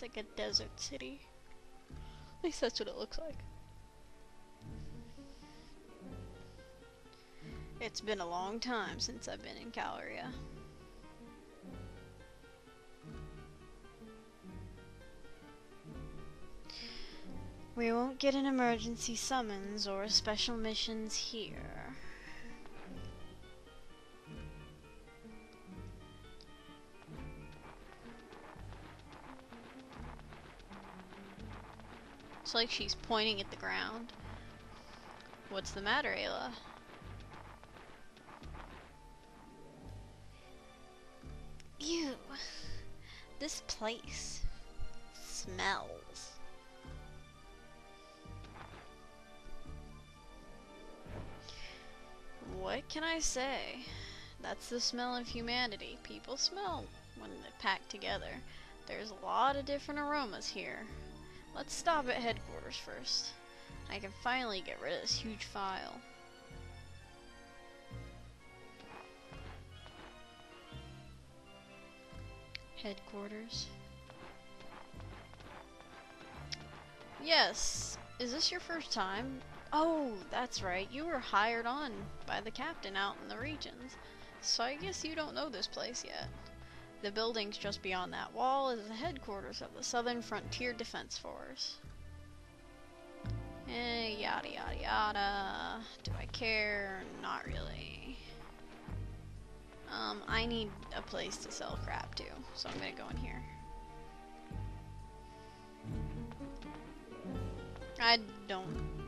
It's like a desert city. At least that's what it looks like. It's been a long time since I've been in Caleria. We won't get an emergency summons or special missions here. Like she's pointing at the ground. What's the matter, Aila? Ew. This place smells. What can I say? That's the smell of humanity. People smell when they pack together. There's a lot of different aromas here. Let's stop at headquarters first. I can finally get rid of this huge file. Headquarters. Yes. Is this your first time? Oh, that's right. You were hired on by the captain out in the regions. So I guess you don't know this place yet. The buildings just beyond that wall is the headquarters of the Southern Frontier Defense Force. Eh, yada yada yada. Do I care? Not really. Um, I need a place to sell crap to, so I'm gonna go in here. I don't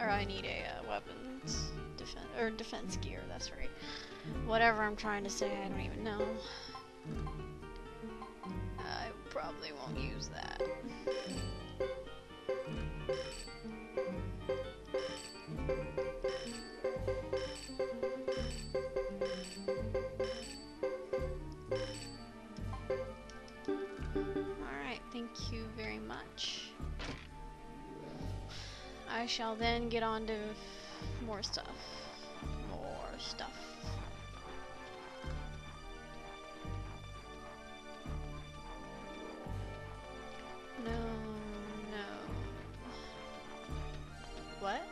or I need a uh, weapons defense or defense gear. That's right. Whatever I'm trying to say, I don't even know. I probably won't use that. I shall then get on to more stuff. More stuff. No, no. What?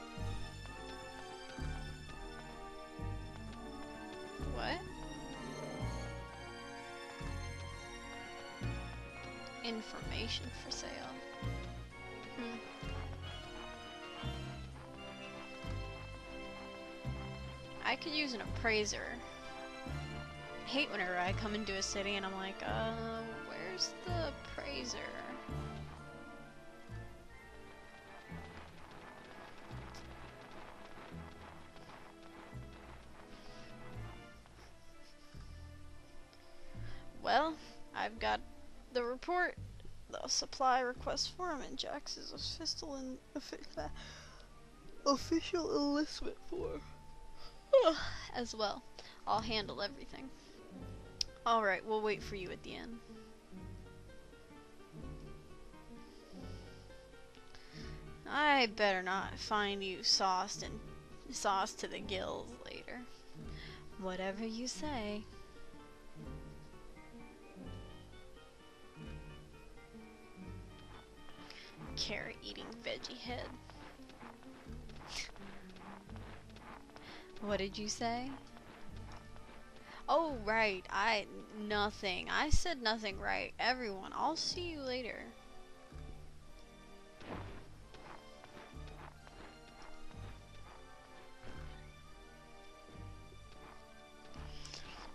What? Information for sale. Hmm. I could use an appraiser. I hate whenever I come into a city and I'm like, uh, where's the appraiser? Well, I've got the report, the supply request form, and Jax's official official enlistment form as well. I'll handle everything. Alright, we'll wait for you at the end. I better not find you sauced and sauced to the gills later. Whatever you say. Carrot eating veggie head. What did you say? Oh, right. I. Nothing. I said nothing right. Everyone, I'll see you later.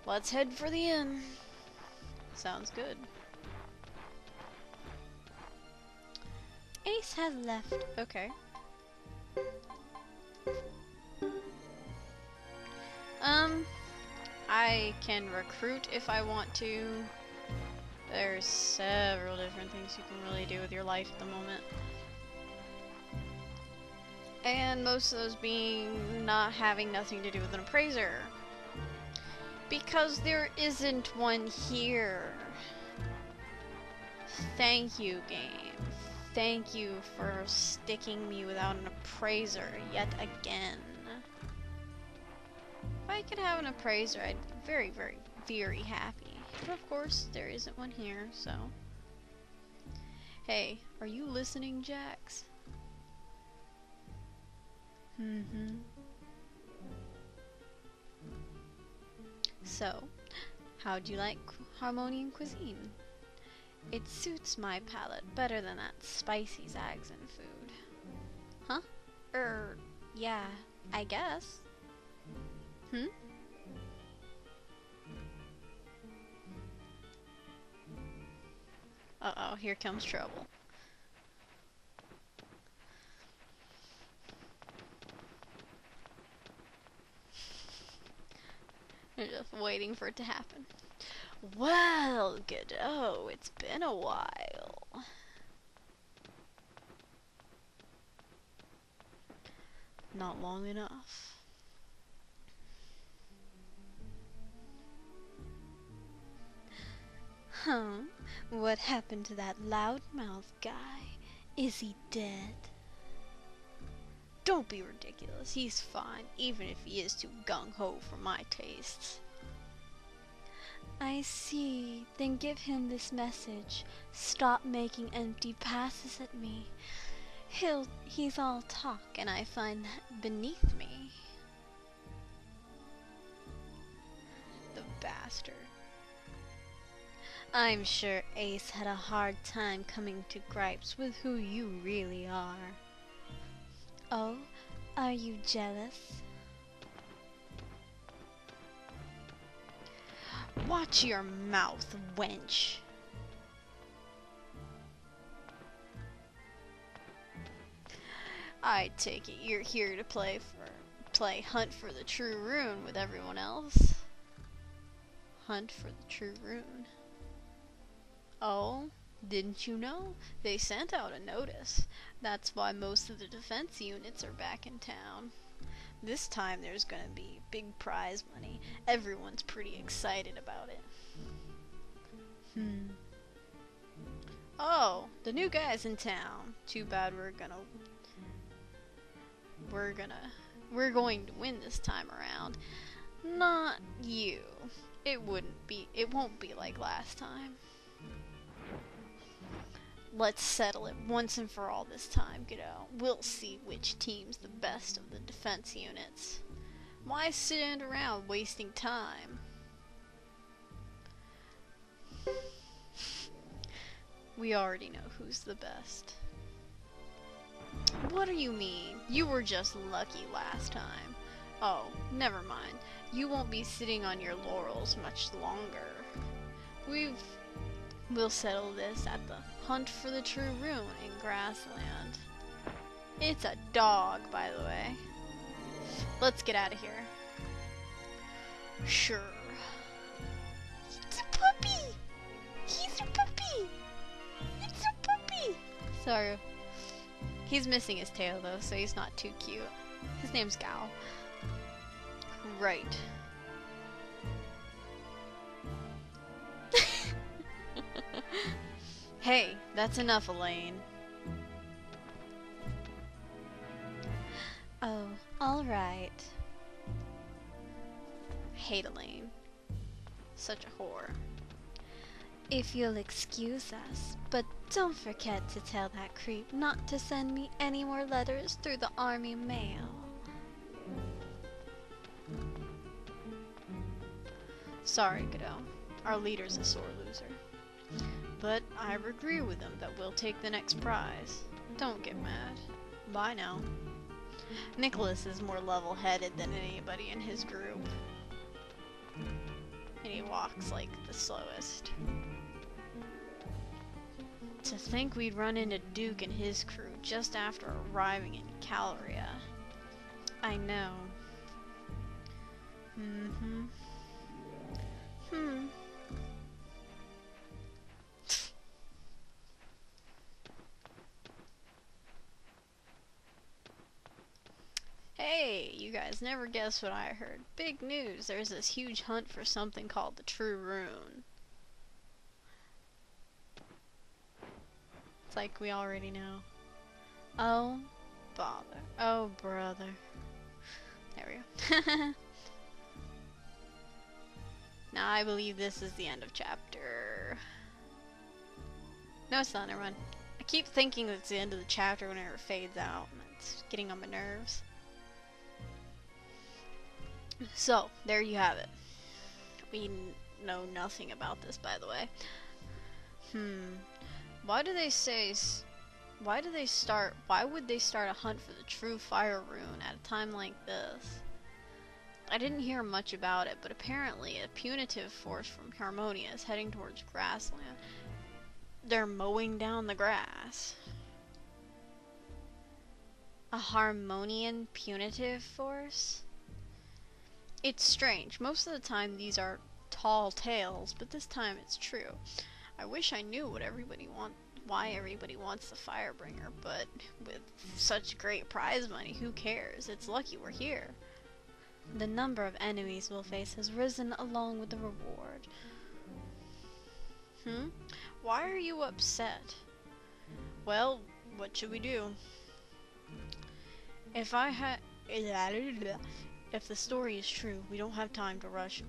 Let's head for the inn. Sounds good. Ace has left. Okay. I can recruit if I want to. There's several different things you can really do with your life at the moment. And most of those being not having nothing to do with an appraiser. Because there isn't one here. Thank you, game. Thank you for sticking me without an appraiser yet again. If I could have an appraiser, I'd be very, very, very happy. But of course, there isn't one here, so. Hey, are you listening, Jax? Mm-hmm. So, how do you like Harmonian cuisine? It suits my palate better than that spicy Zexen food. Huh? Er, yeah, I guess. Hmm? Uh-oh, here comes trouble. They're just waiting for it to happen. Well, Geddoe, it's been a while. Not long enough. Huh? What happened to that loudmouth guy? Is he dead? Don't be ridiculous. He's fine, even if he is too gung-ho for my tastes. I see. Then give him this message. Stop making empty passes at me. He'll he's all talk and I find that beneath me. I'm sure Ace had a hard time coming to gripes with who you really are. Oh, are you jealous? Watch your mouth, wench. I take it you're here to play for play hunt for the true rune with everyone else. Hunt for the true rune. Oh, didn't you know? They sent out a notice. That's why most of the defense units are back in town. This time there's gonna be big prize money. Everyone's pretty excited about it. Hmm. Oh, the new guy's in town. Too bad we're gonna... We're gonna... We're going to win this time around. Not you. It wouldn't be... It won't be like last time. Let's settle it once and for all this time, Geddoe. We'll see which team's the best of the defense units. Why stand around wasting time? We already know who's the best. What do you mean? You were just lucky last time. Oh, never mind. You won't be sitting on your laurels much longer. We've... We'll settle this at the Hunt for the True Rune in Grassland. It's a dog, by the way. Let's get out of here. Sure. It's a puppy! He's a puppy! It's a puppy! Sorry. He's missing his tail though, so he's not too cute. His name's Gal. Right. Hey, that's enough, Elaine. Oh, alright. Hate Elaine. Such a whore. If you'll excuse us, but don't forget to tell that creep not to send me any more letters through the army mail. Sorry, Geddoe. Our leader's a sore loser. But I agree with them that we'll take the next prize. Don't get mad. Bye now. Nicholas is more level-headed than anybody in his group. And he walks like the slowest. To think we'd run into Duke and his crew just after arriving in Caleria. I know. Mm-hmm. Hmm. Hey, you guys never guess what I heard. Big news, there's this huge hunt for something called the True Rune. It's like we already know. Oh, bother. Oh, brother. There we go. Now I believe this is the end of chapter. No, it's not. Never mind. I keep thinking it's the end of the chapter whenever it fades out, and it's getting on my nerves. So there you have it. We know nothing about this, by the way. Hmm. Why do they say? Why do they start? Why would they start a hunt for the true fire rune at a time like this? I didn't hear much about it, but apparently a punitive force from Harmonia is heading towards grassland. They're mowing down the grass. A Harmonian punitive force? It's strange. Most of the time these are tall tales, but this time it's true. I wish I knew what everybody want why everybody wants the Firebringer, but with such great prize money, who cares? It's lucky we're here. The number of enemies we'll face has risen along with the reward. Hmm? Why are you upset? Well, what should we do? If I had. If the story is true, we don't have time to rush.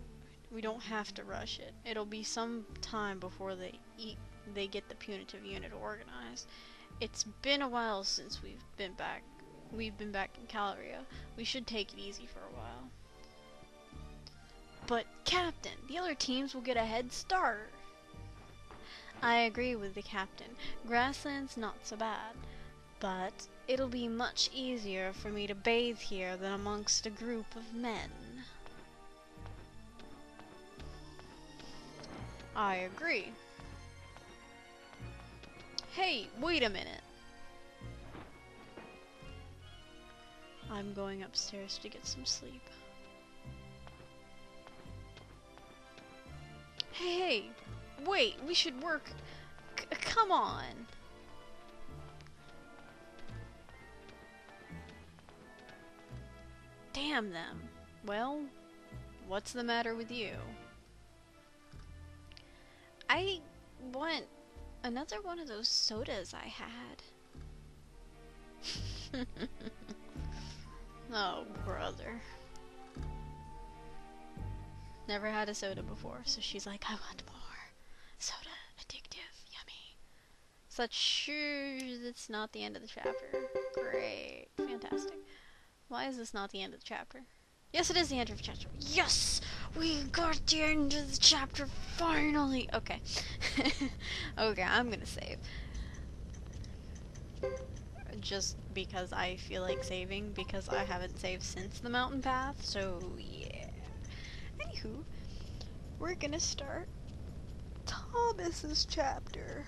We don't have to rush it. It'll be some time before they eat. They get the punitive unit organized. It's been a while since we've been back. We've been back in Caleria. We should take it easy for a while. But Captain, the other teams will get a head start. I agree with the captain. Grassland's not so bad, but it'll be much easier for me to bathe here than amongst a group of men. I agree. Hey, wait a minute. I'm going upstairs to get some sleep. Hey, hey, wait, we should work. C- come on. Damn them. Well, what's the matter with you? I want another one of those sodas I had. oh, brother. Never had a soda before, so she's like, I want more. Soda, addictive, yummy. Such sure it's not the end of the chapter. Great, fantastic. Why is this not the end of the chapter? Yes, it is the end of the chapter. Yes! We got the end of the chapter finally! Okay. okay, I'm gonna save. Just because I feel like saving, because I haven't saved since the mountain path, so yeah. Anywho, we're gonna start Thomas's chapter.